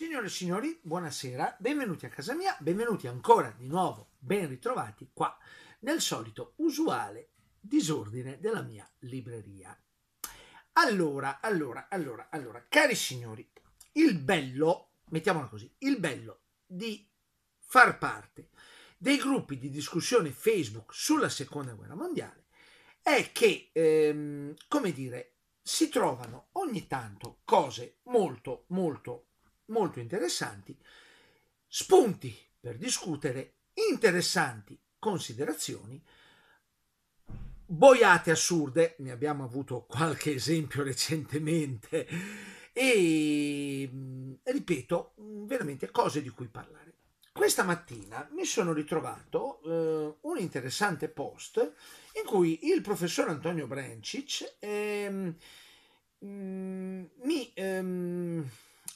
Signore e signori, buonasera, benvenuti a casa mia, benvenuti ancora di nuovo, ben ritrovati qua nel solito usuale disordine della mia libreria. Allora, allora, allora, allora, cari signori, il bello, mettiamola così, il bello di far parte dei gruppi di discussione Facebook sulla seconda guerra mondiale è che, ehm, come dire, si trovano ogni tanto cose molto, molto molto interessanti, spunti per discutere, interessanti considerazioni, boiate assurde, ne abbiamo avuto qualche esempio recentemente, e ripeto, veramente cose di cui parlare. Questa mattina mi sono ritrovato eh, un interessante post in cui il professor Antonio Brancic ehm, mm, mi ehm,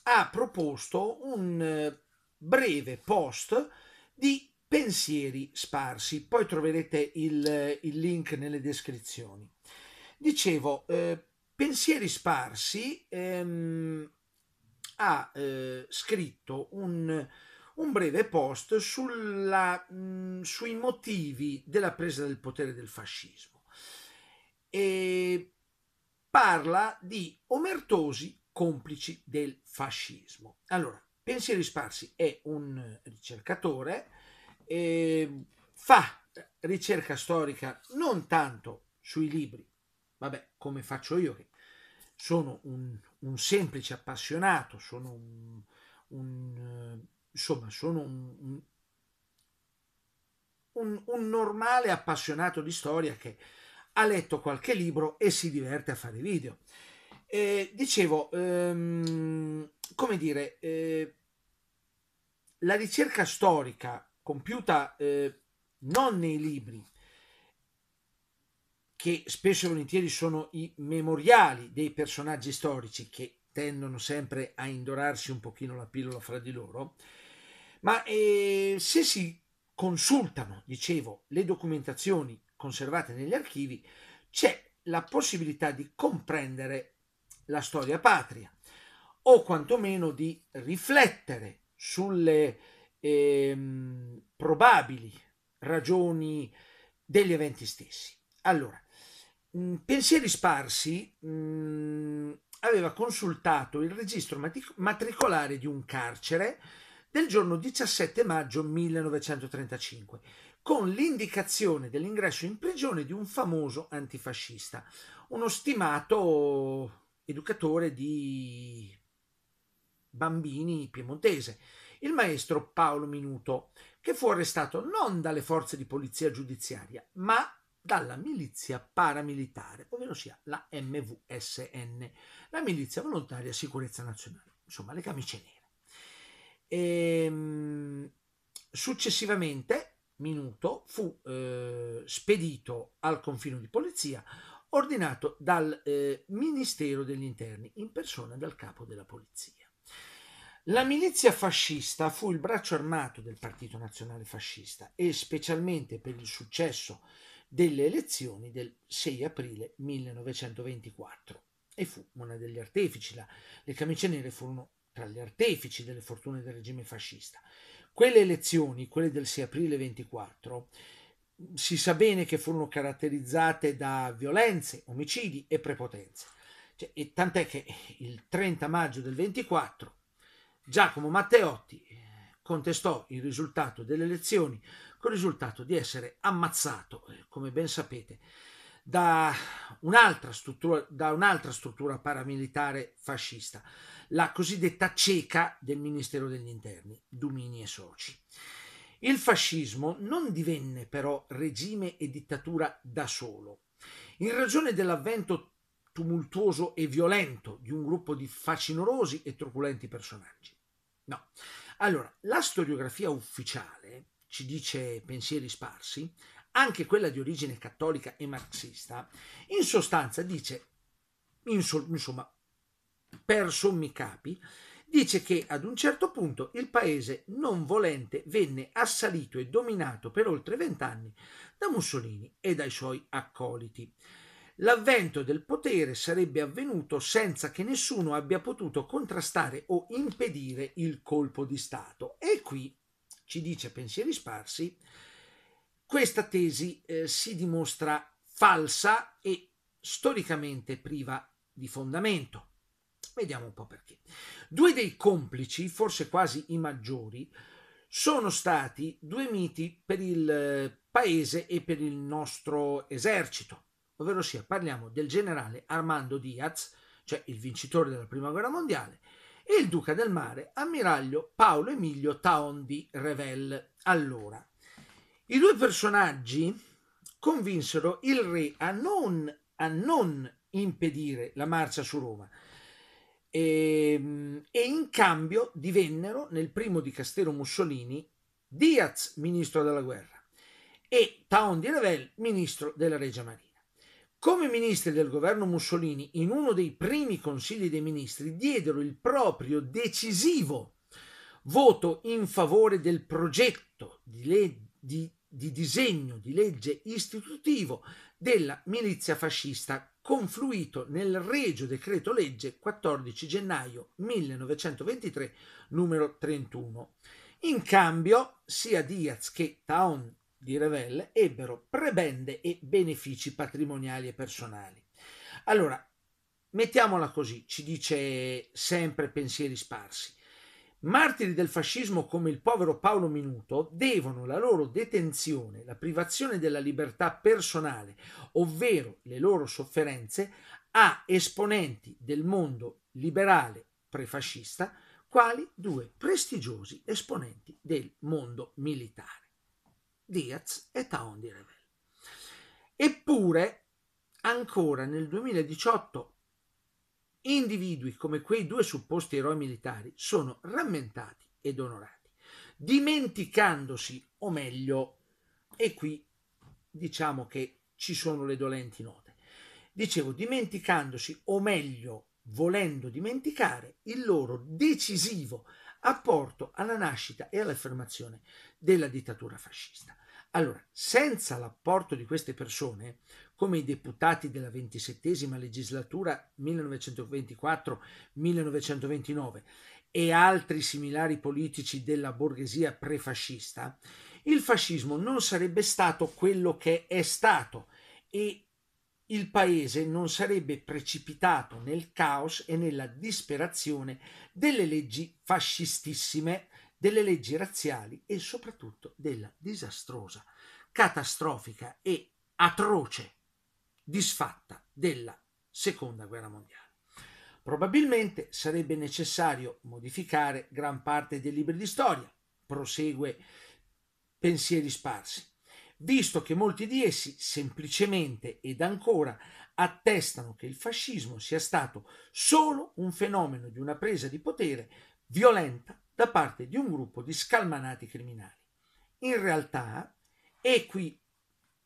ha proposto un eh, breve post di pensieri sparsi. Poi troverete il, il link nelle descrizioni. Dicevo, eh, pensieri sparsi ehm, ha eh, scritto un, un, breve post sulla, mh, mm, sui motivi della presa del potere del fascismo e parla di omertosi complici del fascismo. Allora, Pensieri Sparsi è un ricercatore, eh, fa ricerca storica non tanto sui libri, vabbè, come faccio io che sono un, un semplice appassionato, sono un, un insomma, sono un, un, un normale appassionato di storia che ha letto qualche libro e si diverte a fare video. Eh, dicevo, ehm, come dire, eh, la ricerca storica compiuta eh, non nei libri, che spesso e volentieri sono i memoriali dei personaggi storici che tendono sempre a indorarsi un pochino la pillola fra di loro, ma eh, se si consultano, dicevo, le documentazioni conservate negli archivi, c'è la possibilità di comprendere la storia patria o quantomeno di riflettere sulle ehm, probabili ragioni degli eventi stessi. Allora, mm, Pensieri Sparsi mh, mm, aveva consultato il registro matricolare di un carcere del giorno 17 maggio 1935 con l'indicazione dell'ingresso in prigione di un famoso antifascista, uno stimato educatore di bambini piemontese, il maestro Paolo Minuto, che fu arrestato non dalle forze di polizia giudiziaria, ma dalla milizia paramilitare, ovvero sia la MVSN, la Milizia Volontaria Sicurezza Nazionale, insomma le camicie nere. E, ehm, successivamente Minuto fu eh, spedito al confino di polizia ordinato dal eh, Ministero degli Interni in persona dal capo della polizia. La milizia fascista fu il braccio armato del Partito Nazionale Fascista e specialmente per il successo delle elezioni del 6 aprile 1924 e fu una degli artefici. La, le camicie nere furono tra gli artefici delle fortune del regime fascista. Quelle elezioni, quelle del 6 aprile 24, si sa bene che furono caratterizzate da violenze, omicidi e prepotenze. Cioè, e tant'è che il 30 maggio del 24 Giacomo Matteotti eh, contestò il risultato delle elezioni con il risultato di essere ammazzato, eh, come ben sapete, da un'altra struttura, da un'altra struttura paramilitare fascista, la cosiddetta CECA del Ministero degli Interni, Dumini e Soci. Il fascismo non divenne però regime e dittatura da solo. In ragione dell'avvento tumultuoso e violento di un gruppo di facinorosi e truculenti personaggi. No. Allora, la storiografia ufficiale, ci dice Pensieri Sparsi, anche quella di origine cattolica e marxista, in sostanza dice, insomma, per sommi capi, dice che ad un certo punto il paese non volente venne assalito e dominato per oltre vent'anni da Mussolini e dai suoi accoliti. l'avvento del potere sarebbe avvenuto senza che nessuno abbia potuto contrastare o impedire il colpo di Stato. E qui, ci dice Pensieri Sparsi, questa tesi eh, si dimostra falsa e storicamente priva di fondamento. Vediamo un po' perché. Due dei complici, forse quasi i maggiori, sono stati due miti per il eh, paese e per il nostro esercito, ovvero sia parliamo del generale Armando Diaz, cioè il vincitore della Prima Guerra Mondiale, e il duca del mare, ammiraglio Paolo Emilio Taon di Revel. Allora, i due personaggi convinsero il re a non, a non impedire la marcia su Roma, e, ehm, e in cambio divennero nel primo di Castero Mussolini Diaz ministro della guerra e Taon di Revel ministro della Regia Marina. Come ministri del governo Mussolini, in uno dei primi consigli dei ministri, diedero il proprio decisivo voto in favore del progetto di, le- di, di disegno di legge istitutivo della milizia fascista confluito nel regio decreto legge 14 gennaio 1923 numero 31. In cambio, sia Diaz che Taon di Revel ebbero prebende e benefici patrimoniali e personali. Allora, mettiamola così, ci dice sempre pensieri sparsi. Martiri del fascismo come il povero Paolo Minuto devono la loro detenzione, la privazione della libertà personale, ovvero le loro sofferenze, a esponenti del mondo liberale prefascista, quali due prestigiosi esponenti del mondo militare, Diaz e Taon di Revel. Eppure, ancora nel 2018 individui come quei due supposti eroi militari sono rammentati ed onorati, dimenticandosi, o meglio, e qui diciamo che ci sono le dolenti note, dicevo, dimenticandosi, o meglio, volendo dimenticare, il loro decisivo apporto alla nascita e all'affermazione della dittatura fascista. Allora, senza l'apporto di queste persone, come i deputati della ventisettesima legislatura 1924-1929 e altri similari politici della borghesia prefascista, il fascismo non sarebbe stato quello che è stato e il paese non sarebbe precipitato nel caos e nella disperazione delle leggi fascistissime delle leggi razziali e soprattutto della disastrosa, catastrofica e atroce disfatta della seconda guerra mondiale. Probabilmente sarebbe necessario modificare gran parte dei libri di storia, prosegue pensieri sparsi, visto che molti di essi semplicemente ed ancora attestano che il fascismo sia stato solo un fenomeno di una presa di potere violenta da parte di un gruppo di scalmanati criminali. In realtà, e qui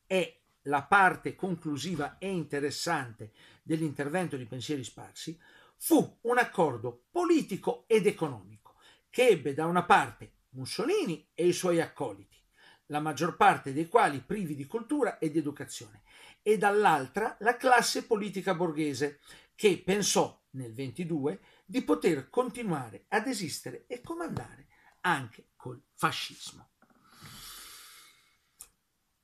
è la parte conclusiva e interessante dell'intervento di Pensieri Sparsi, fu un accordo politico ed economico che ebbe da una parte Mussolini e i suoi accoliti, la maggior parte dei quali privi di cultura ed educazione, e dall'altra la classe politica borghese che pensò nel 22 di poter continuare ad esistere e comandare anche col fascismo.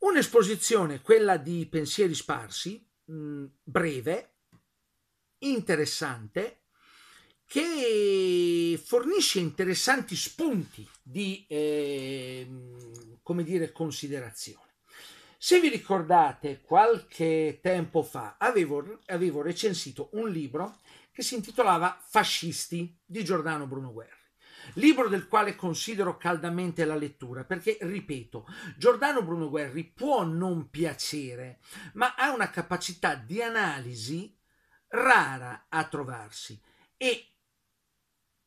Un'esposizione, quella di pensieri sparsi, mh, breve, interessante, che fornisce interessanti spunti di eh, come dire, considerazione. Se vi ricordate, qualche tempo fa avevo, avevo recensito un libro che si intitolava Fascisti di Giordano Bruno Guerri libro del quale considero caldamente la lettura, perché, ripeto, Giordano Bruno Guerri può non piacere, ma ha una capacità di analisi rara a trovarsi. E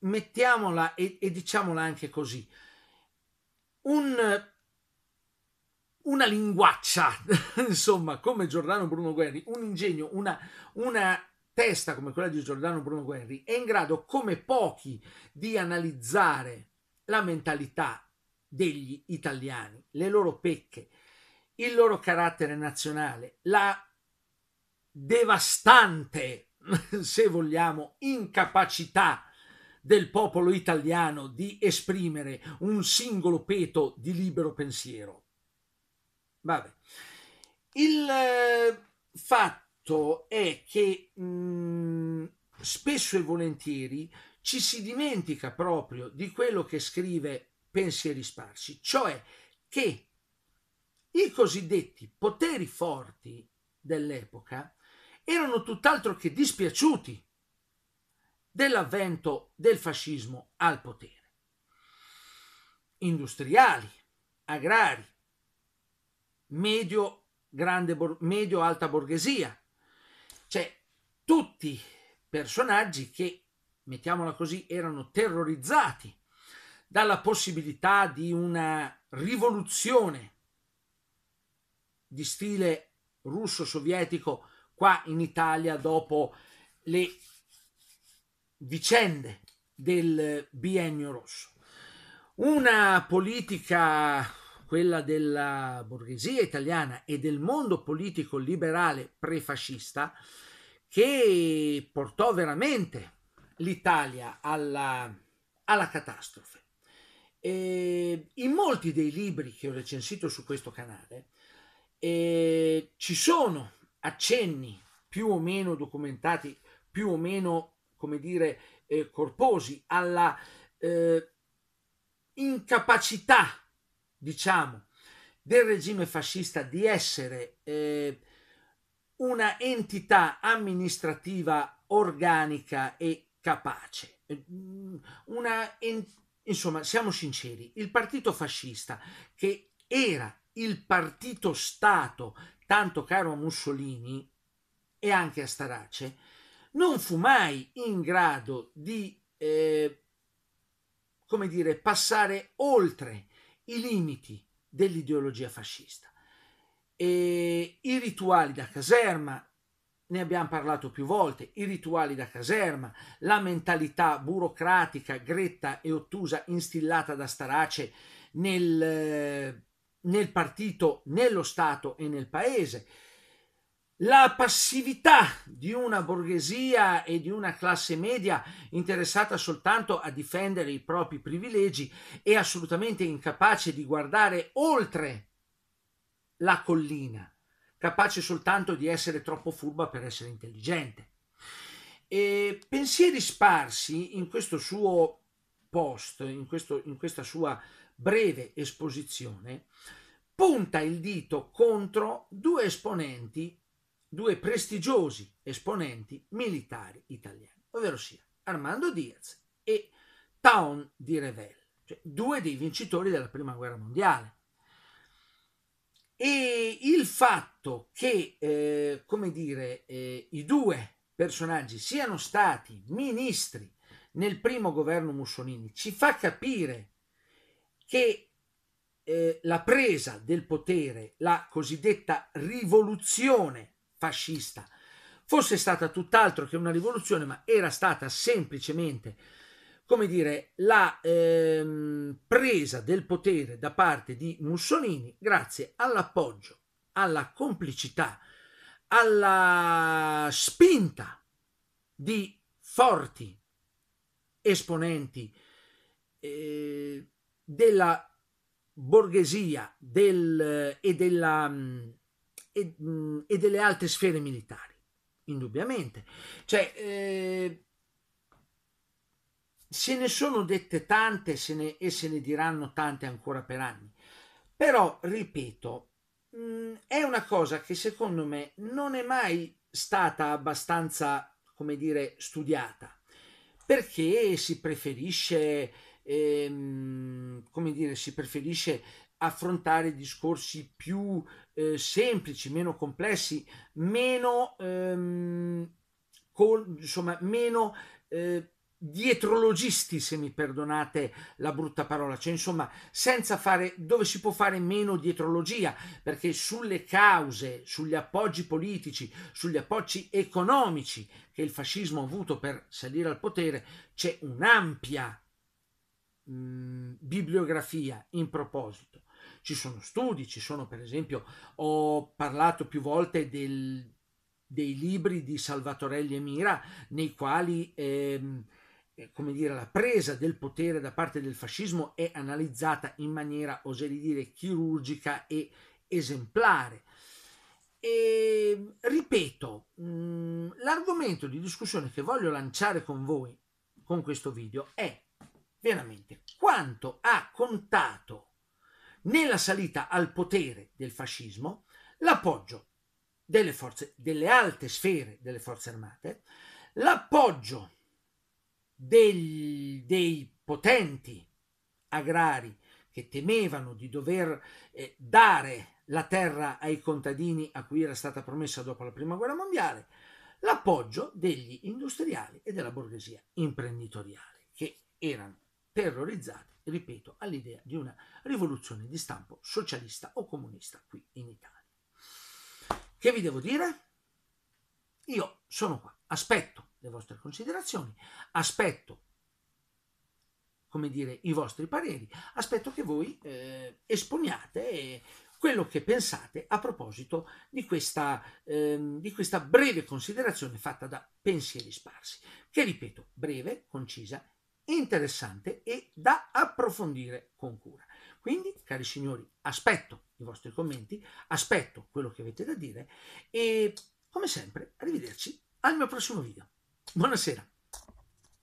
mettiamola e, e diciamola anche così, un, una linguaccia, insomma, come Giordano Bruno Guerri, un ingegno, una, una testa come quella di Giordano Bruno Guerri è in grado come pochi di analizzare la mentalità degli italiani, le loro pecche, il loro carattere nazionale, la devastante, se vogliamo, incapacità del popolo italiano di esprimere un singolo peto di libero pensiero. Vabbè. Il eh, fatto è che mh, mm, spesso e volentieri ci si dimentica proprio di quello che scrive Pensieri Sparsi, cioè che i cosiddetti poteri forti dell'epoca erano tutt'altro che dispiaciuti dell'avvento del fascismo al potere. Industriali, agrari, medio, grande, medio alta borghesia, cioè tutti personaggi che, mettiamola così, erano terrorizzati dalla possibilità di una rivoluzione di stile russo-sovietico qua in Italia dopo le vicende del biennio rosso. Una politica, quella della borghesia italiana e del mondo politico liberale prefascista, che portò veramente l'Italia alla, alla catastrofe. E in molti dei libri che ho recensito su questo canale eh, ci sono accenni più o meno documentati, più o meno, come dire, eh, corposi alla eh, incapacità, diciamo, del regime fascista di essere eh, una entità amministrativa organica e capace. Una, insomma, siamo sinceri, il partito fascista che era il partito Stato tanto caro a Mussolini e anche a Starace, non fu mai in grado di, eh, come dire, passare oltre i limiti dell'ideologia fascista. E I rituali da caserma, ne abbiamo parlato più volte, i rituali da caserma, la mentalità burocratica, gretta e ottusa instillata da Starace nel nel partito, nello Stato e nel Paese. La passività di una borghesia e di una classe media interessata soltanto a difendere i propri privilegi e assolutamente incapace di guardare oltre la collina, capace soltanto di essere troppo furba per essere intelligente. E pensieri sparsi in questo suo post, in, questo, in questa sua breve esposizione, punta il dito contro due esponenti, due prestigiosi esponenti militari italiani, ovvero sia Armando Diaz e Taon di Revel, cioè due dei vincitori della Prima Guerra Mondiale. E il fatto che, eh, come dire, eh, i due personaggi siano stati ministri nel primo governo Mussolini ci fa capire che eh, la presa del potere, la cosiddetta rivoluzione fascista, fosse stata tutt'altro che una rivoluzione, ma era stata semplicemente, come dire, la ehm, presa del potere da parte di Mussolini grazie all'appoggio, alla complicità, alla spinta di forti esponenti eh, della borghesia del, e, della, e, e, delle alte sfere militari, indubbiamente. Cioè, eh, se ne sono dette tante se ne, e se ne diranno tante ancora per anni. Però, ripeto, mh, è una cosa che secondo me non è mai stata abbastanza, come dire, studiata, perché si preferisce ehm, come dire, si preferisce affrontare discorsi più eh, semplici, meno complessi, meno, ehm, con, insomma, meno eh, dietrologisti, se mi perdonate la brutta parola, cioè insomma, senza fare, dove si può fare meno dietrologia, perché sulle cause, sugli appoggi politici, sugli appoggi economici che il fascismo ha avuto per salire al potere, c'è un'ampia mh, bibliografia in proposito. Ci sono studi, ci sono per esempio, ho parlato più volte del, dei libri di Salvatorelli e Mira nei quali ehm, eh, come dire, la presa del potere da parte del fascismo è analizzata in maniera, oserei dire, chirurgica e esemplare. E ripeto, mh, mm, l'argomento di discussione che voglio lanciare con voi con questo video è veramente quanto ha contato nella salita al potere del fascismo l'appoggio delle forze, delle alte sfere delle forze armate, l'appoggio dei, potenti agrari che temevano di dover eh, dare la terra ai contadini a cui era stata promessa dopo la prima guerra mondiale, l'appoggio degli industriali e della borghesia imprenditoriale che erano terrorizzati, ripeto, all'idea di una rivoluzione di stampo socialista o comunista qui in Italia. Che vi devo dire? Io sono qua, aspetto le vostre considerazioni, aspetto, come dire, i vostri pareri, aspetto che voi eh, esponiate quello che pensate a proposito di questa, ehm, di questa breve considerazione fatta da pensieri sparsi, che ripeto, breve, concisa, interessante e da approfondire con cura. Quindi, cari signori, aspetto i vostri commenti, aspetto quello che avete da dire e, come sempre, arrivederci al mio prossimo video. Buonasera.